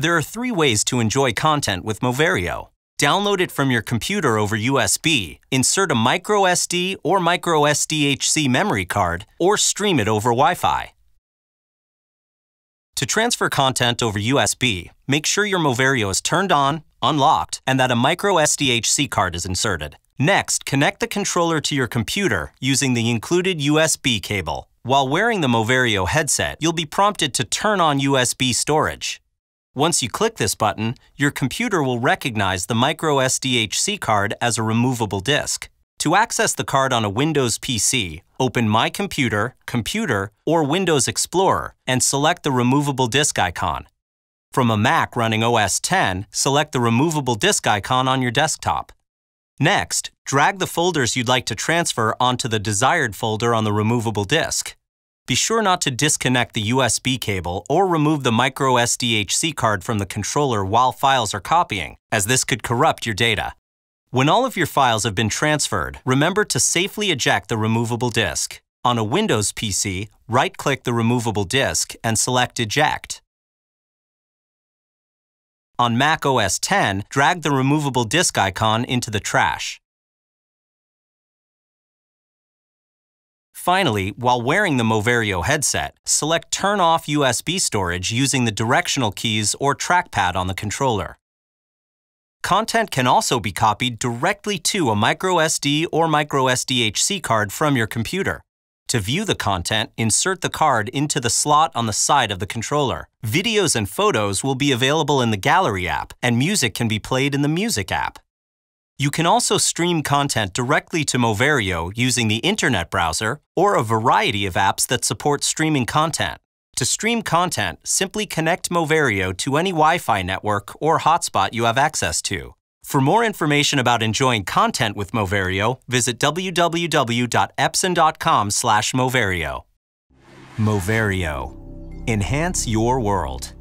There are three ways to enjoy content with Moverio. Download it from your computer over USB, insert a microSD or microSDHC memory card, or stream it over Wi Fi. To transfer content over USB, make sure your Moverio is turned on, unlocked, and that a microSDHC card is inserted. Next, connect the controller to your computer using the included USB cable. While wearing the Moverio headset, you'll be prompted to turn on USB storage. Once you click this button, your computer will recognize the microSDHC card as a removable disk. To access the card on a Windows PC, open My Computer, Computer, or Windows Explorer and select the removable disk icon. From a Mac running OS 10, select the removable disk icon on your desktop. Next, drag the folders you'd like to transfer onto the desired folder on the removable disk. Be sure not to disconnect the USB cable or remove the microSDHC card from the controller while files are copying, as this could corrupt your data. When all of your files have been transferred, remember to safely eject the removable disk. On a Windows PC, right-click the removable disk and select Eject. On Mac OS X, drag the removable disk icon into the trash. Finally, while wearing the Moverio headset, select Turn off USB storage using the directional keys or trackpad on the controller. Content can also be copied directly to a microSD or microSDHC card from your computer. To view the content, insert the card into the slot on the side of the controller. Videos and photos will be available in the Gallery app, and music can be played in the Music app. You can also stream content directly to Moverio using the Internet browser or a variety of apps that support streaming content. To stream content, simply connect Moverio to any Wi-Fi network or hotspot you have access to. For more information about enjoying content with Moverio, visit www.epson.com/moverio. Moverio. Enhance your world.